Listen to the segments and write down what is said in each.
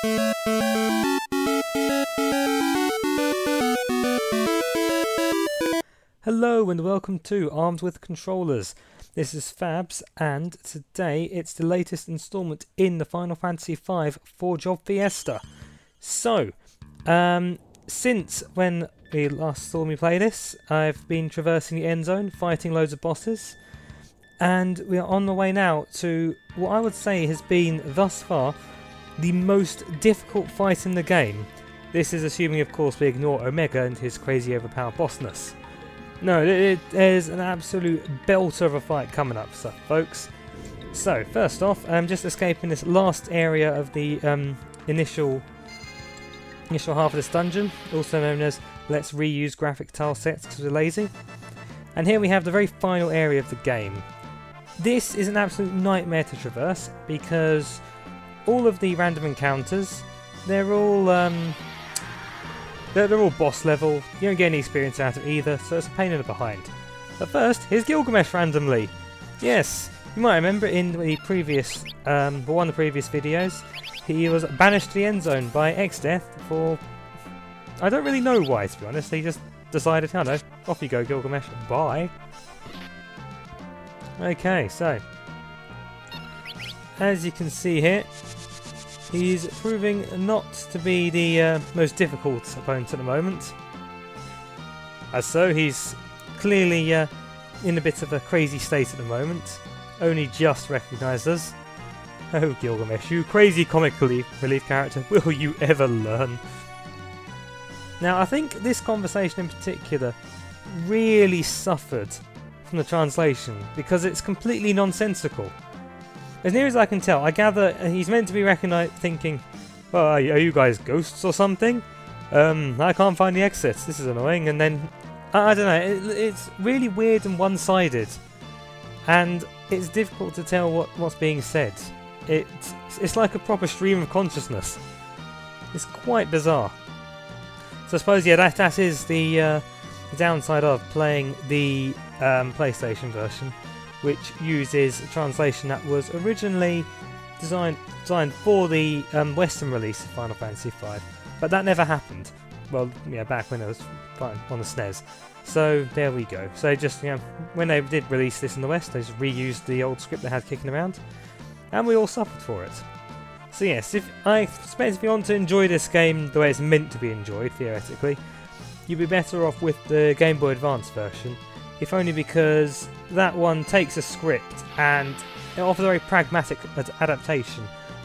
Hello and welcome to Armed with Controllers. This is Fabs, and today it's the latest installment in the Final Fantasy V Four Job Fiesta. So, um, since when we last saw me play this, I've been traversing the N-Zone, fighting loads of bosses, and we are on the way now to what I would say has been thus far the most difficult fight in the game. This is assuming, of course, we ignore Omega and his crazy overpowered bossness. No, there's an absolute belter of a fight coming up, so, folks. So, first off, I'm just escaping this last area of the um, initial initial half of this dungeon, also known as Let's Reuse Graphic Tile Sets because we're lazy. And here we have the very final area of the game. This is an absolute nightmare to traverse because all of the random encounters, they're all um, they're, they're all boss level, you don't get any experience out of either, so it's a pain in the behind. But first, here's Gilgamesh randomly. Yes, you might remember in the previous, um, one of the previous videos, he was banished to the N-Zone by Exdeath for... I don't really know why, to be honest. He just decided, know, off you go, Gilgamesh. Bye. Okay, so... As you can see here, he's proving not to be the uh, most difficult opponent at the moment. As so, he's clearly uh, in a bit of a crazy state at the moment. Only just recognised us. Oh, Gilgamesh, you crazy comic relief, relief character, will you ever learn? Now, I think this conversation in particular really suffered from the translation because it's completely nonsensical. As near as I can tell, I gather he's meant to be recognized thinking, oh, are you guys ghosts or something? Um, I can't find the exits, this is annoying, and then, I, I don't know, it, it's really weird and one-sided, and it's difficult to tell what, what's being said. It's, it's like a proper stream of consciousness. It's quite bizarre. So I suppose, yeah, that, that is the, uh, the downside of playing the um, PlayStation version, which uses a translation that was originally designed designed for the um, Western release of Final Fantasy V, but that never happened. Well, yeah, back when it was on the SNES. So there we go. So just you know, when they did release this in the West, they just reused the old script they had kicking around, and we all suffered for it. So yes, if I suppose if you want to enjoy this game the way it's meant to be enjoyed, theoretically, you'd be better off with the Game Boy Advance version, if only because that one takes a script and it offers a very pragmatic ad- adaptation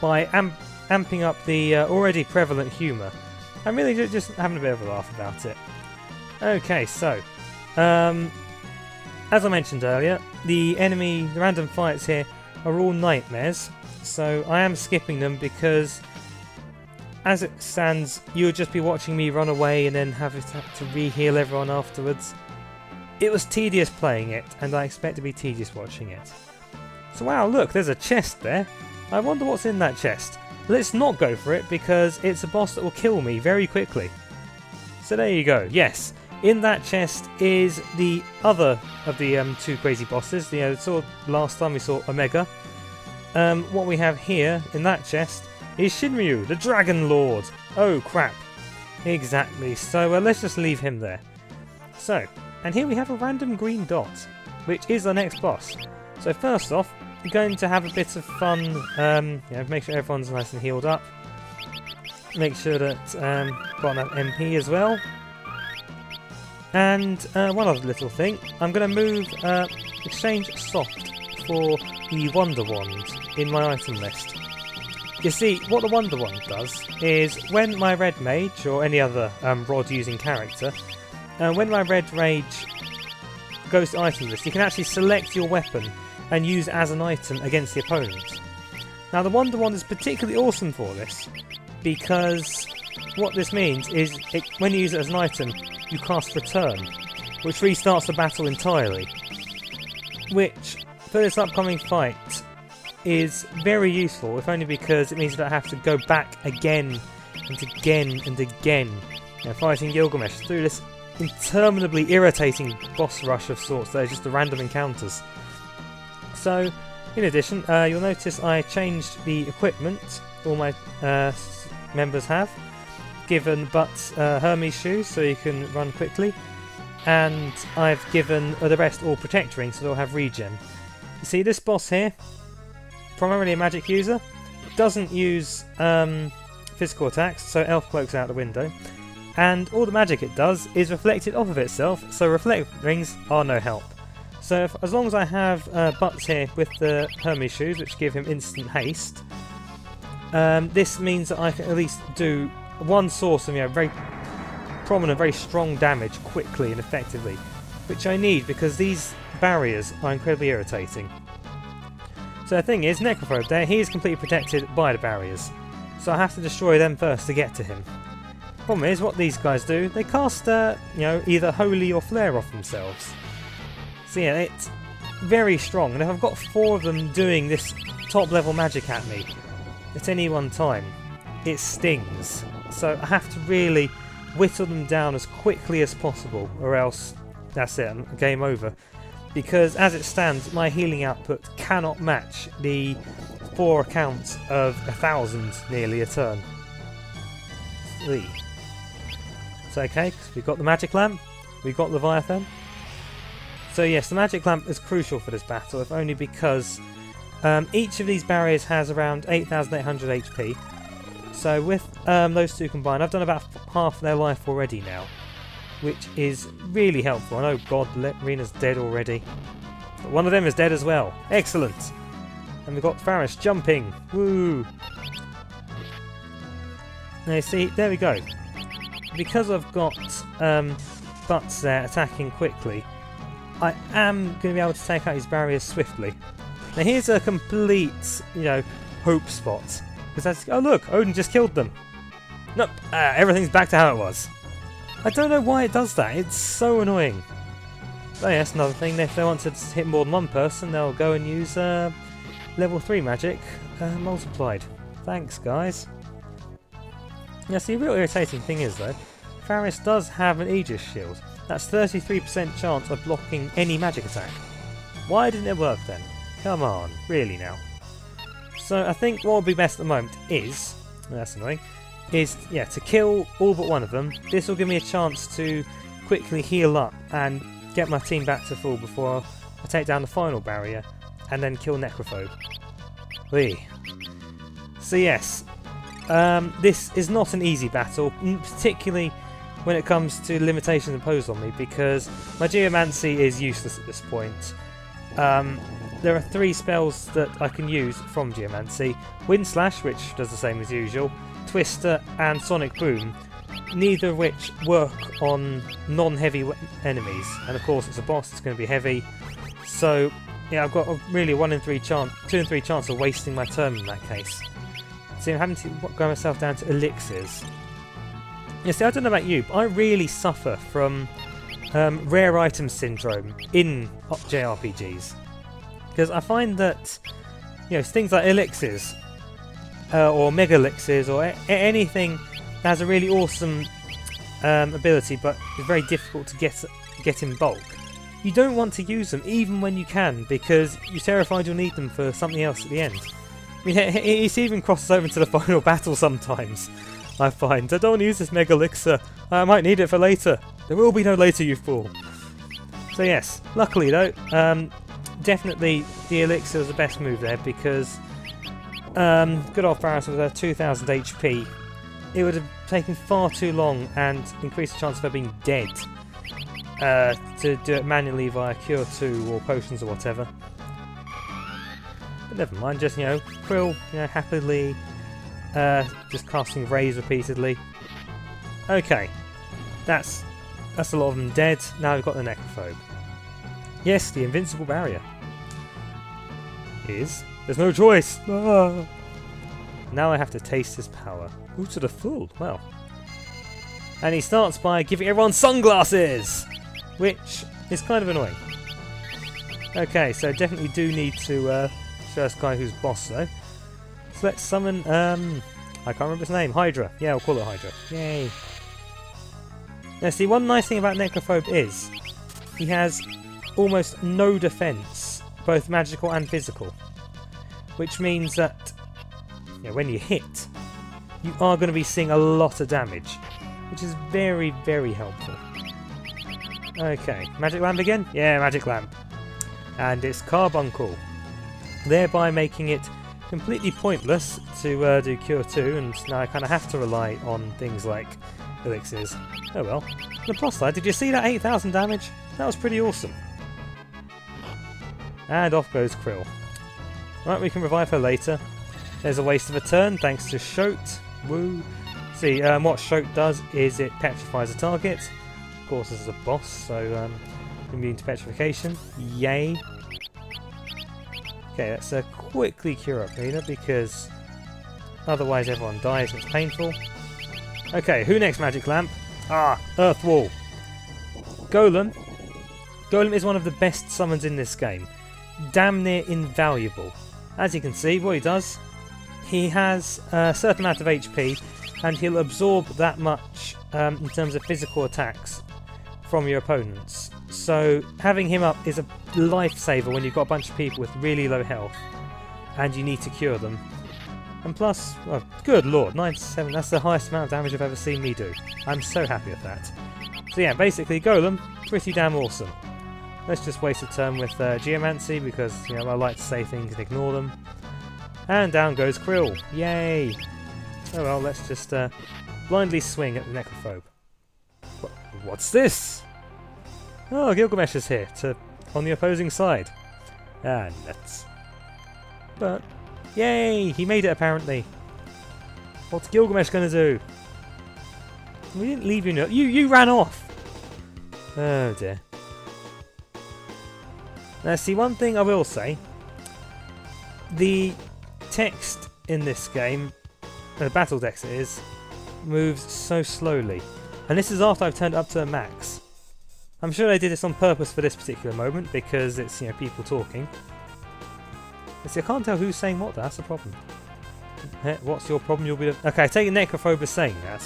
by amp- amping up the uh, already prevalent humour and really just having a bit of a laugh about it. Okay, so um, as I mentioned earlier, the enemy, the random fights here are all nightmares, so I am skipping them because as it stands, you'll just be watching me run away and then have to re-heal everyone afterwards. It was tedious playing it, and I expect to be tedious watching it. So wow, look, there's a chest there. I wonder what's in that chest. Let's not go for it because it's a boss that will kill me very quickly. So there you go. Yes, in that chest is the other of the um, two crazy bosses. The uh, saw last time we saw Omega. Um, what we have here in that chest is Shinryu, the Dragon Lord. Oh crap. Exactly. So uh, let's just leave him there. So and here we have a random green dot, which is the next boss. So first off, we're going to have a bit of fun, um, you know, make sure everyone's nice and healed up. Make sure that um, got enough MP as well. And uh, one other little thing, I'm going to move uh, Exchange Soft for the Wonder Wand in my item list. You see, what the Wonder Wand does is when my Red Mage or any other um, rod using character uh, when my Red Mage goes to item list, you can actually select your weapon and use as an item against the opponent. Now the Wonder Wand is particularly awesome for this because what this means is it, when you use it as an item, you cast Return, which restarts the battle entirely. Which, for this upcoming fight, is very useful, if only because it means that I have to go back again and again and again, you know, fighting Gilgamesh through this interminably irritating boss rush of sorts that are just the random encounters. So, in addition, uh, you'll notice I changed the equipment all my uh, members have. Given But uh, Hermes shoes so you can run quickly. And I've given uh, the rest all protect rings so they'll have regen. You see this boss here, primarily a magic user, doesn't use um, physical attacks, so Elf Cloak's out the window. And all the magic it does is reflected off of itself, so reflect rings are no help. So if, as long as I have uh, Butz here with the Hermes shoes, which give him instant haste, um, this means that I can at least do one source of you know, very prominent, very strong damage quickly and effectively, which I need because these barriers are incredibly irritating. So the thing is, Necrophobe there, he is completely protected by the barriers. So I have to destroy them first to get to him. Problem is, what these guys do, they cast, uh, you know, either Holy or Flare off themselves. So yeah, it's very strong, and if I've got four of them doing this top level magic at me at any one time, it stings. So I have to really whittle them down as quickly as possible, or else that's it, game over. Because as it stands, my healing output cannot match the four accounts of a thousand nearly a turn. Three. Okay, because we've got the magic lamp, we've got Leviathan. So yes, the magic lamp is crucial for this battle, if only because um, each of these barriers has around 8,800 HP. So with um, those two combined, I've done about half their life already now, which is really helpful. I know, God, Rena's dead already. But one of them is dead as well. Excellent! And we've got Faris jumping. Woo! Now, see, there we go. Because I've got um, Butz there attacking quickly, I am going to be able to take out his barriers swiftly. Now, here's a complete, you know, hope spot. Because that's, oh look, Odin just killed them. Nope, uh, everything's back to how it was. I don't know why it does that, it's so annoying. Oh yes, another thing, if they want to hit more than one person, they'll go and use uh, level 3 magic uh, multiplied. Thanks, guys. See, the real irritating thing is, though, Faris does have an Aegis shield. That's 33% chance of blocking any magic attack. Why didn't it work then? Come on, really now. So I think what would be best at the moment is, that's annoying, is yeah to kill all but one of them. This will give me a chance to quickly heal up and get my team back to full before I take down the final barrier and then kill Necrophobe. Whee. So yes, um, this is not an easy battle, particularly when it comes to limitations imposed on me because my Geomancy is useless at this point. Um, there are three spells that I can use from Geomancy. Wind Slash, which does the same as usual, Twister and Sonic Boom, neither of which work on non-heavy enemies. And of course it's a boss, it's going to be heavy. So yeah, I've got a really one in three chance, two in three chance of wasting my turn in that case. See, I'm having to go myself down to elixirs. Yeah, see, I don't know about you, but I really suffer from um, rare item syndrome in JRPGs. Because I find that, you know, things like elixirs, uh, or mega elixirs, or anything that has a really awesome um, ability but is very difficult to get, get in bulk, you don't want to use them even when you can because you're terrified you'll need them for something else at the end. Mean, it even crosses over to the final battle sometimes, I find. I don't want to use this Mega Elixir. I might need it for later. There will be no later, you fool. So yes, luckily though, um, definitely the Elixir was the best move there because um, good old Faris with a 2000 HP, it would have taken far too long and increased the chance of her being dead uh, to do it manually via Cure 2 or potions or whatever. But never mind, just, you know, Krill, you know, happily uh, just casting rays repeatedly. Okay, that's that's a lot of them dead. Now we've got the Necrophobe. Yes, the invincible barrier. Is there's no choice. Ah. Now I have to taste his power. Ooh, to the full. Well. And he starts by giving everyone sunglasses! Which is kind of annoying. Okay, so definitely do need to uh, us guy who's boss though. So let's summon, um, I can't remember his name, Hydra. Yeah, we'll call it Hydra. Yay. Now see, one nice thing about Necrophobe is he has almost no defense, both magical and physical. Which means that when you hit, you are going to be seeing a lot of damage, which is very, very helpful. Okay, magic lamp again? Yeah, magic lamp. And it's carbuncle, thereby making it completely pointless to uh, do Cure 2, and now I kind of have to rely on things like elixirs. Oh well. The plus side, did you see that 8,000 damage? That was pretty awesome. And off goes Krill. Right, we can revive her later. There's a waste of a turn thanks to Shoat. Woo. See, um, what Shoat does is it petrifies a target. Of course, this is a boss, so um, immune to petrification. Yay. Okay, let's uh, quickly cure up Nina because otherwise everyone dies and it's painful. Okay, who next, Magic Lamp? Ah, Earth Wall. Golem. Golem is one of the best summons in this game. Damn near invaluable. As you can see, what he does, he has a certain amount of HP and he'll absorb that much um, in terms of physical attacks from your opponents. So having him up is a lifesaver when you've got a bunch of people with really low health and you need to cure them. And plus, good lord, 97, that's the highest amount of damage I've ever seen me do. I'm so happy with that. So yeah, basically Golem, pretty damn awesome. Let's just waste a turn with uh, Geomancy because you know I like to say things and ignore them. And down goes Krill. Yay! Oh well, let's just uh, blindly swing at the Necrophobe. What, what's this? Oh, Gilgamesh is here, to on the opposing side. Ah, nuts. But, yay! He made it apparently. What's Gilgamesh gonna do? We didn't leave you. No you you ran off. Oh dear. Now, see, one thing I will say the text in this game, the battle text it is, moves so slowly. And this is after I've turned up to max. I'm sure they did this on purpose for this particular moment because it's, you know, people talking. See, I can't tell who's saying what, that's the problem. What's your problem? You'll be. Okay, I take Necrophobe saying that.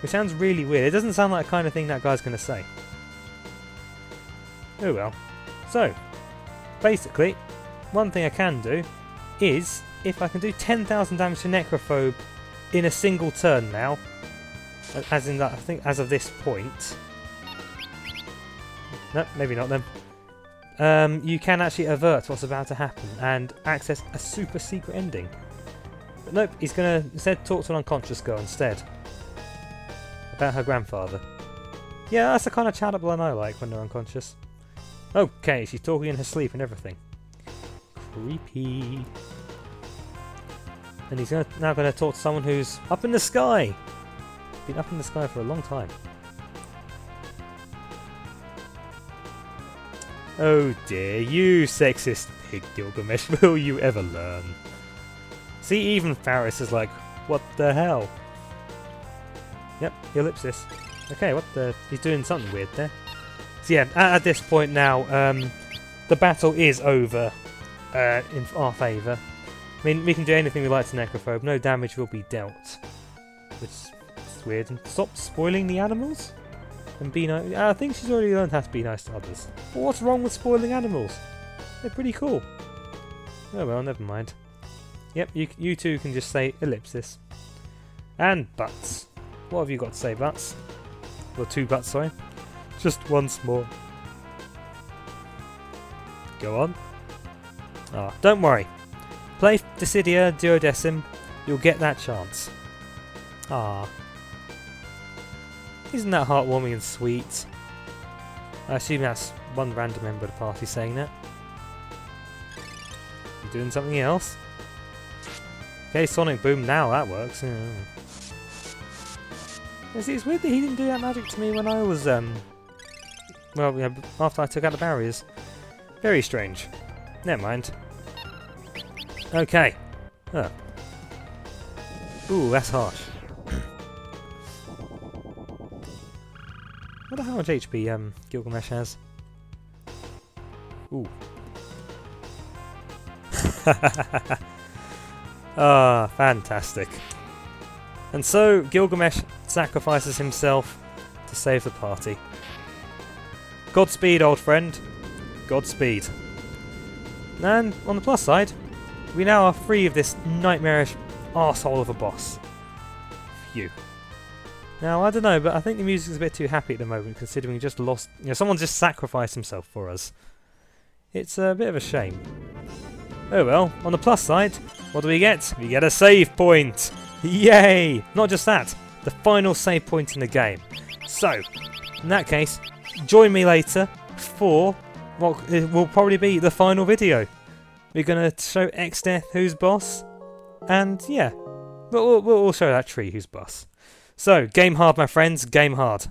Which sounds really weird. It doesn't sound like the kind of thing that guy's going to say. Oh well. So, basically, one thing I can do is, if I can do 10,000 damage to Necrophobe in a single turn now, as in that, I think as of this point, no, maybe not then, um, you can actually avert what's about to happen and access a super secret ending. But nope, he's going to instead talk to an unconscious girl instead. About her grandfather. Yeah, that's the kind of chat up I like when they're unconscious. Okay, she's talking in her sleep and everything. Creepy. And he's gonna, now going to talk to someone who's up in the sky. Been up in the sky for a long time. Oh dear, you sexist pig Gilgamesh, will you ever learn? See, even Faris is like, what the hell? Yep, ellipsis. Okay, what the... He's doing something weird there. So yeah, at, this point now, um, the battle is over uh, in our favour. I mean, we can do anything we like to Necrophobe, no damage will be dealt. Which is weird. And stop spoiling the animals? And be nice. I think she's already learned how to be nice to others. But what's wrong with spoiling animals? They're pretty cool. Oh well, never mind. Yep, you, you two can just say ellipsis. And Butz. What have you got to say, Butz? Or two butts, sorry. Just once more. Go on. Ah, oh, don't worry. Play Dissidia Duodecim, you'll get that chance. Ah. Isn't that heartwarming and sweet? I assume that's one random member of the party saying that. You doing something else? Okay, Sonic Boom now, that works. Yeah. See, it's weird that he didn't do that magic to me when I was um, well, yeah, after I took out the barriers. Very strange. Never mind. Okay. Oh. Ooh, that's harsh. Wonder how much HP um, Gilgamesh has. Ooh. ah, fantastic. And so Gilgamesh sacrifices himself to save the party. Godspeed, old friend. Godspeed. And on the plus side, we now are free of this nightmarish arsehole of a boss. Phew. Now, I don't know, but I think the music's a bit too happy at the moment, considering we just lost... You know, someone just sacrificed himself for us. It's a bit of a shame. Oh well, on the plus side, what do we get? We get a save point! Yay! Not just that, the final save point in the game. So, in that case, join me later for what will probably be the final video. We're going to show Exdeath who's boss, and yeah, we'll, we'll, we'll show that tree who's boss. So, game hard, my friends, game hard.